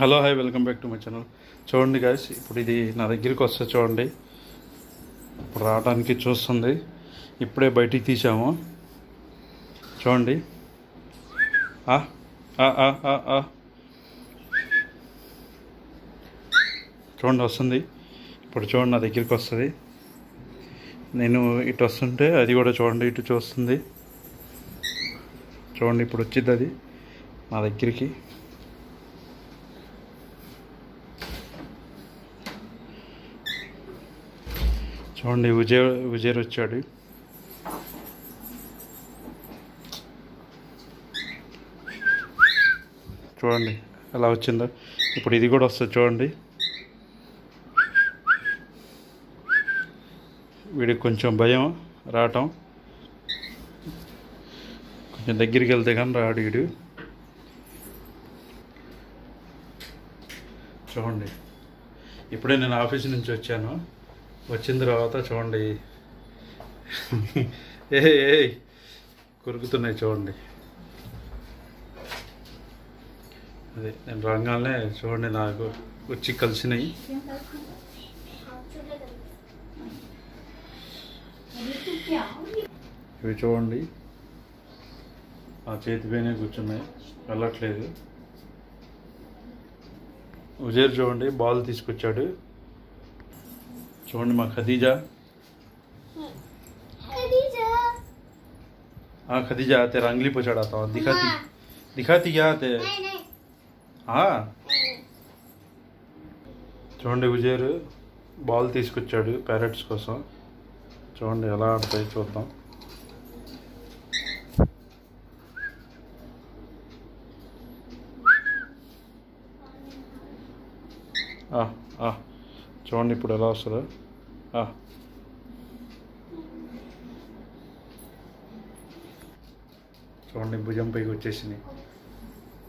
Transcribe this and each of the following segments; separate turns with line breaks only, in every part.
Hello hi welcome back to my channel. చూడండి guys ఇప్పుడు ఇది నా దగ్గరికి వస్తే చూడండి. ఇప్పుడు రావడానికి చూస్తుంది. ఇప్పుడే బయటికి తీసాము. చూడండి. ఆ, ఆ, ఆ, ఆ, చూడండి వస్తుంది. ఇప్పుడు చూడండి నా దగ్గరికి వస్తుంది. నేను ఇటు వస్తుంటే అది కూడా చూడండి ఇటు చూస్తుంది. చూడండి ఇప్పుడు వచ్చింది అది నా దగ్గరికి. చూడండి విజయ్ విజయ్ వచ్చాడు. చూడండి ఎలా వచ్చిందో. ఇప్పుడు ఇది కూడా వస్తుంది చూడండి. వీడికి కొంచెం భయం రావటం. కొంచెం దగ్గరికి వెళ్తే కానీ రాడు వీడు. చూడండి. ఇప్పుడే నేను ఆఫీస్ నుంచి వచ్చాను. వచ్చిన తర్వాత చూడండి. ఏ ఏ కొరుకుతున్నాయి చూడండి. అదే నేను రంగాలనే చూడండి నాకు వచ్చి కలిసినాయి. ఇవి చూడండి. ఆ చేతిపైనే కూర్చున్నాయి. వెళ్ళట్లేదు. ఉజేరు చూడండి బాల్ తీసుకొచ్చాడు. చూడండి మా ఖదీజా हाँ खदीजा तेरा अंगली पे चढ़ाता हूँ दिखाती दिखाती क्या ते हाँ చూడండి విజయ్ బాల్ తీసుకొచ్చాడు ప్యారెట్స్ కోసం చూడండి ఎలా ఆడతాయి చూద్దాం ఆ, ఆ. చూడండి ఇప్పుడు ఎలా వస్తుందో. చూడండి భుజం పైకి వచ్చేసినాయి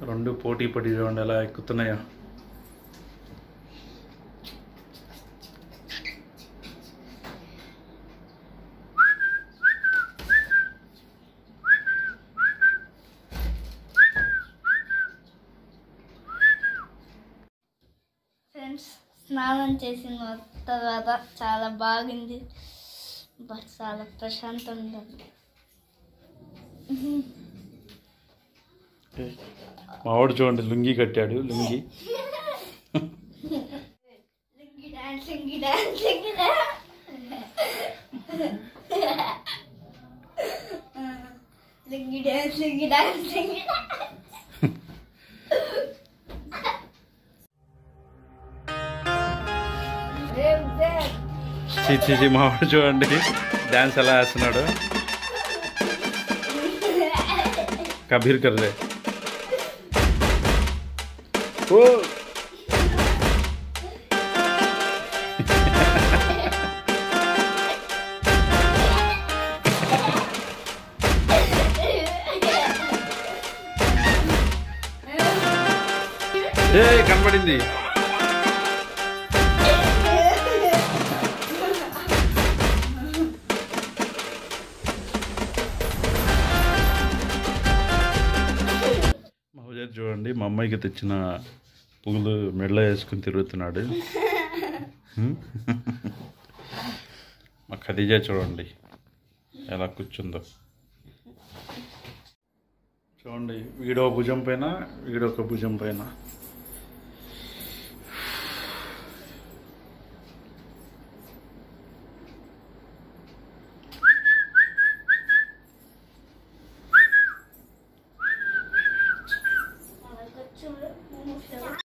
రెండు పోటీ పడి చూడండి ఎలా ఎక్కుతున్నాయా.
ఫ్రెండ్స్ స్నానం చేసిన తర్వాత చాలా బాగుంది. బట్ చాలా ప్రశాంతంగా ఉంది.
మా వాడు చూడండి లుంగి కట్టాడు లుంగి.
లింగి డాన్స్ లింగి డాన్స్
చిచ్చి వాడు చూడండి. డ్యాన్స్ ఎలా వేస్తున్నాడు కబీర్ కర్రే. ఓ. ఏ మా అమ్మాయికి తెచ్చిన పువ్వులు మెడలో వేసుకుని తిరుగుతున్నాడు? మా ఖదీజా చూడండి ఎలా కూర్చుందో. చూడండి వీడో భుజం పైన వీడొక భుజం పైన.